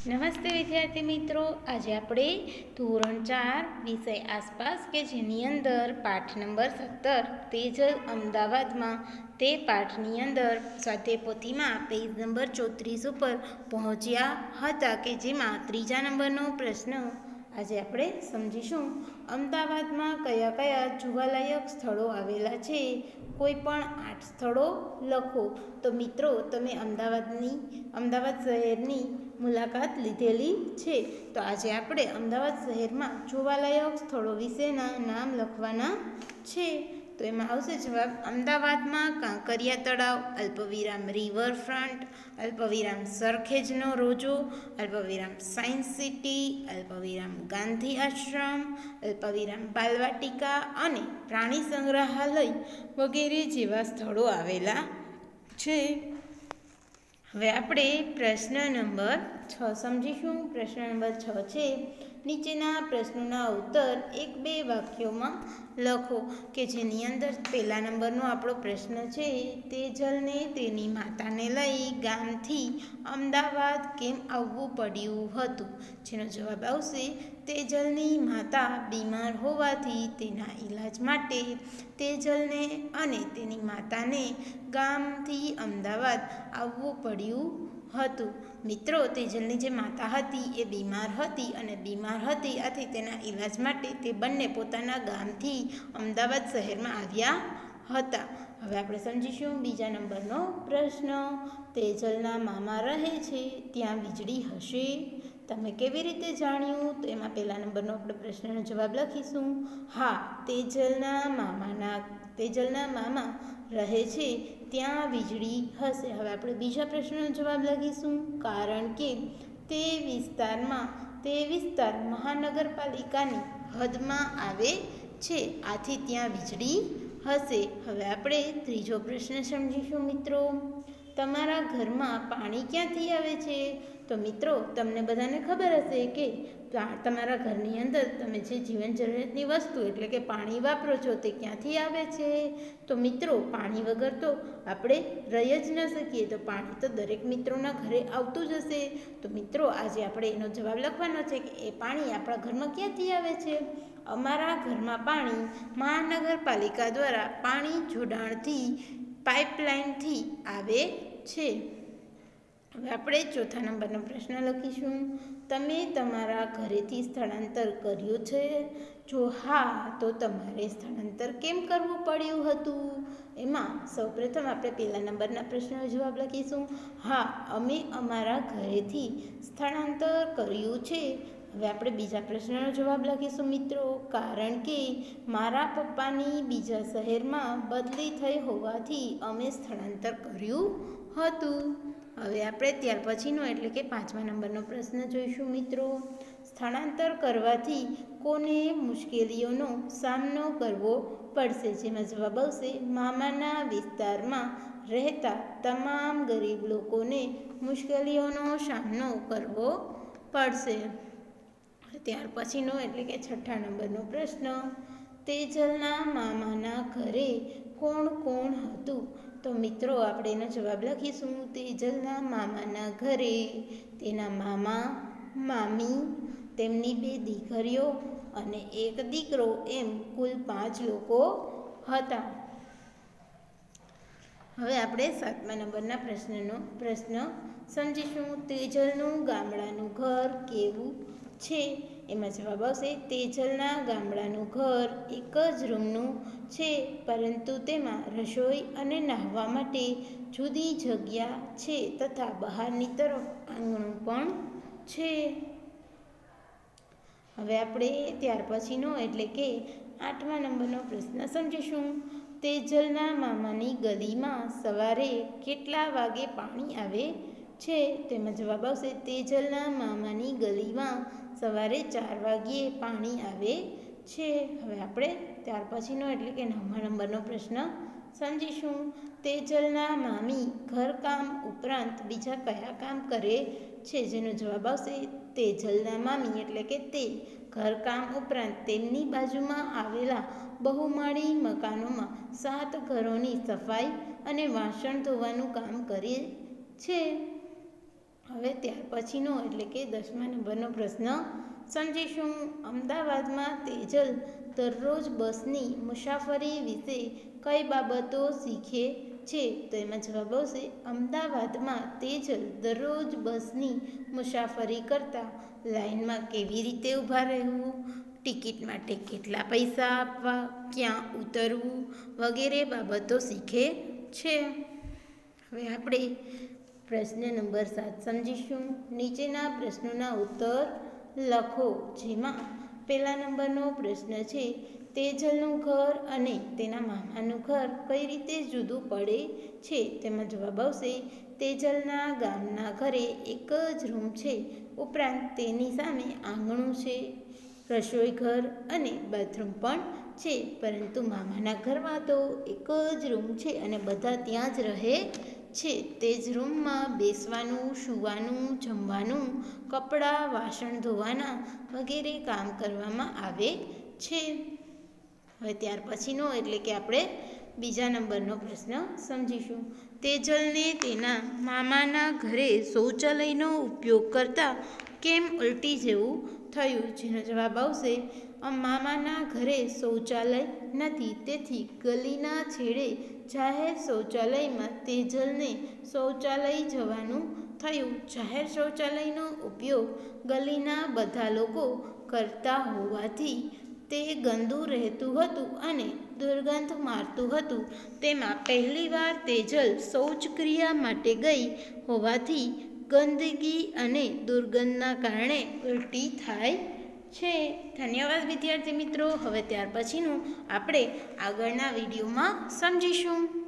નમસ્તે વિદ્યાર્થી મિત્રો. આજે આપણે ધોરણ ચાર વિષય આસપાસ કે જેની અંદર પાઠ નંબર સત્તર તેજલ અમદાવાદમાં તે પાઠની અંદર સ્વાધ્યાય પોથીમાં પેજ નંબર ચોત્રીસ ઉપર પહોંચ્યા હતા કે જેમાં ત્રીજા નંબરનો પ્રશ્ન આજે આપણે સમજીશું. અમદાવાદમાં કયા કયા જોવાલાયક સ્થળો આવેલા છે? કોઈ પણ આઠ સ્થળો લખો. તો મિત્રો, તમે અમદાવાદની, અમદાવાદ શહેરની મુલાકાત લીધેલી છે. તો આજે આપણે અમદાવાદ શહેરમાં જોવાલાયક સ્થળો વિશેના નામ લખવાના છે. તો એમાં આવશે જવાબ અમદાવાદમાં કાંકરિયા તળાવ, અલ્પવિરામ રિવરફ્રન્ટ અલ્પવિરામ સરખેજનો રોજો, અલ્પવિરામ સાયન્સ સિટી અલ્પવિરામ ગાંધી આશ્રમ, અલ્પવિરામ બાલવાટિકા અને પ્રાણી સંગ્રહાલય વગેરે જેવા સ્થળો આવેલા છે. હવે આપણે પ્રશ્ન નંબર છ સમજીશું. પ્રશ્ન નંબર છ છે, નીચેના પ્રશ્નોના ઉત્તર એક બે વાક્યોમાં લખો કે જેની અંદર પહેલા નંબરનો આપણો પ્રશ્ન છે, તે જલને તેની માતાને લઈ ગામથી અમદાવાદ કેમ આવવું પડ્યું હતું? જેનો જવાબ આવશે તેજલની માતા બીમાર હોવાથી તેના ઈલાજ માટે તેજલને અને તેની માતાને ગામથી અમદાવાદ આવવું પડ્યું હતું. મિત્રો તેજલની જે માતા હતી એ બીમાર હતી અને બીમાર હતી આથી તેના ઈલાજ માટે તે બંને પોતાના ગામથી અમદાવાદ શહેરમાં આવ્યા હતા. હવે આપણે સમજીશું બીજા નંબરનો પ્રશ્ન. તેજલના મામા રહે છે, ત્યાં વીજળી હશે. તમે કેવી રીતે જાણ્યું? તો એમાં પહેલા નંબરનો આપણે પ્રશ્નનો જવાબ લખીશું. હા તેજલના મામાના તેજલના મામા રહે છે, ત્યાં વીજળી હશે. હવે આપણે બીજા પ્રશ્નનો જવાબ લખીશું. કારણ કે તે વિસ્તારમાં, તે વિસ્તાર મહાનગરપાલિકાની હદમાં આવે છે. આથી ત્યાં વીજળી હશે. હવે આપણે ત્રીજો પ્રશ્ન સમજીશું, મિત્રો. તમારા ઘરમાં પાણી ક્યાંથી આવે છે? તો મિત્રો, તમને બધાને ખબર હશે કે તમારા ઘરની અંદર તમે જે જીવન જરૂરિયાતની વસ્તુ એટલે કે પાણી વાપરો છો તે ક્યાંથી આવે છે? તો મિત્રો, પાણી વગર તો આપણે રહી જ ન શકીએ. તો પાણી તો દરેક મિત્રોના ઘરે આવતું જ હશે. તો મિત્રો, આજે આપણે એનો જવાબ લખવાનો છે કે એ પાણી આપણા ઘરમાં ક્યાંથી આવે છે? અમારા ઘરમાં પાણી મહાનગરપાલિકા દ્વારા પાણી જોડાણથી, પાઇપલાઇનથી આવે છે. હવે આપણે ચોથા નંબરનો પ્રશ્ન લખીશું. તમે તમારા ઘરેથી સ્થળાંતર કર્યું છે? જો હા, તો તમારે સ્થળાંતર કેમ કરવું પડ્યું હતું? એમાં સૌપ્રથમ આપણે પહેલા નંબરના પ્રશ્નનો જવાબ લખીશું. હા, અમે અમારા ઘરેથી સ્થળાંતર કર્યું છે. હવે આપણે બીજા પ્રશ્નનો જવાબ લખીશું, મિત્રો. કારણ કે મારા પપ્પાની બીજા શહેરમાં બદલી થઈ હોવાથી અમે સ્થળાંતર કર્યું હતું. હવે આપણે ત્યાર પછીનો એટલે કે પાંચમા નંબરનો પ્રશ્ન જોઈશું મિત્રો. સ્થળાંતર કરવાથી કોને મુશ્કેલીઓનો સામનો કરવો પડશે? જેમાં જવાબ આવશે, મામાના વિસ્તારમાં રહેતા તમામ ગરીબ લોકોને મુશ્કેલીઓનો સામનો કરવો પડશે. ત્યાર પછીનો એટલે કે છઠ્ઠા નંબરનો પ્રશ્ન, તેજલના મામાના ઘરે કોણ કોણ હતું? તો મિત્રો, આપણે એનો જવાબ લખીશું. તેજલના મામાના ઘરે, તેના મામા, મામી, તેમની બે દીકરીઓ અને એક દીકરો, એમ કુલ પાંચ લોકો હતા. હવે આપણે સાતમા નંબરના પ્રશ્નનો પ્રશ્ન સમજીશું. તેજલનું ગામડાનું ઘર કેવું છે? એમાં જવાબ આવશે, તેજલના ગામડાનું ઘર એક જ રૂમનું છે, પરંતુ તેમાં રસોઈ અને નાહવા માટે જુદી જગ્યા છે તથા બહારની તરફ આંગણું પણ છે. હવે આપણે ત્યાર પછીનો એટલે કે આઠમા નંબરનો પ્રશ્ન સમજીશું. તેજલના મામાની ગલીમાં સવારે કેટલા વાગે પાણી આવે? છે. તેમાં જવાબ આવશે તેજલના મામાની ગલીમાં સવારે ચાર વાગ્યે પાણી આવે છે. હવે આપણે ત્યાર પછીનો એટલે કે નવમા નંબરનો પ્રશ્ન સમજીશું. તેજલના મામી ઘરકામ ઉપરાંત બીજા કયા કામ કરે છે? જેનો જવાબ આવશે તેજલના મામી એટલે કે તે. ઘરકામ ઉપરાંત તેમની બાજુમાં આવેલા બહુમાળી મકાનોમાં સાત ઘરોની સફાઈ અને વાસણ ધોવાનું કામ કરે છે. ત્યાર પછીનો એટલે કે દસમા નંબરનો પ્રશ્ન. સમજીશું. અમદાવાદમાં તેજલ દરરોજ બસની મુસાફરી વિશે કઈ બાબતો શીખે છે? તો એમાં જવાબ આવશે, અમદાવાદમાં તેજલ દરરોજ બસની મુસાફરી કરતા લાઇનમાં કેવી રીતે ઊભા રહેવું? ટિકિટ માટે કેટલા પૈસા આપવા? ક્યાં ઉતરવું? વગેરે બાબતો શીખે છે. હવે આપણે પ્રશ્ન નંબર સાત સમજીશું. નીચેના પ્રશ્નોના ઉત્તર લખો, જેમાં પહેલા નંબરનો પ્રશ્ન છે, તેજલનું ઘર અને તેના મામાનું ઘર કઈ રીતે જુદું પડે છે? તેમાં જવાબ આવશે, તેજલના ગામના ઘરે એક જ રૂમ છે. ઉપરાંત તેની સામે આંગણું છે, રસોઈ ઘર અને બાથરૂમ પણ છે. પરંતુ મામાના ઘરમાં તો એક જ રૂમ છે અને બધા ત્યાં જ રહે છે. તે જ રૂમમાં બેસવાનું, સૂવાનું, જમવાનું, કપડાં, વાસણ ધોવાના વગેરે કામ કરવામાં આવે છે. હવે ત્યાર પછીનો એટલે કે આપણે બીજા નંબરનો પ્રશ્ન સમજીશું. તેજલને તેના મામાના ઘરે શૌચાલયનો ઉપયોગ કરતા કેમ ઉલટી જેવું થયું? જેનો જવાબ આવશે મામાના ઘરે શૌચાલય નથી, તેથી ગલીના છેડે જાહેર શૌચાલયમાં તેજલને શૌચાલય જવાનું થયું. જાહેર શૌચાલયનો ઉપયોગ ગલીના બધા લોકો કરતા હોવાથી તે ગંદુ રહેતું હતું અને દુર્ગંધ મારતું હતું. તેમાં પહેલીવાર તેજલ શૌચક્રિયા માટે ગઈ હોવાથી ગંદકી અને દુર્ગંધના કારણે ઉલટી થાય છે. ધન્યવાદ વિદ્યાર્થી મિત્રો. હવે ત્યાર પછીનું આપણે આગળના વિડીયોમાં સમજીશું.